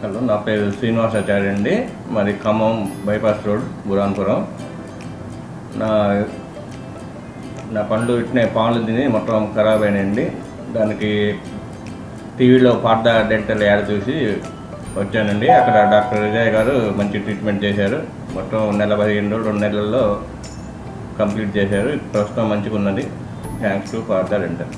Hello నా పేరు శ్రీనివాసాచార్య అండి. మరి ఖమ్మం బైపాస్ రోడ్ బురాన్పురం. నా నా పండ్లు ఇట్నే పాలు తిని మొత్తం ఖరాబ్ అయినాయండి. దానికి టీవీలో పార్థ డెంటల్ యాడ్ చూసి వచ్చానండి. అక్కడ డాక్టర్ విజయ్ గారు మంచి ట్రీట్మెంట్ చేశారు. మొత్తం నెల పదిహేను రోజులు రెండు నెలల్లో కంప్లీట్ చేశారు. ప్రస్తుతం మంచిగా ఉన్నది థ్యాంక్స్ టు పార్థ డెంటల్.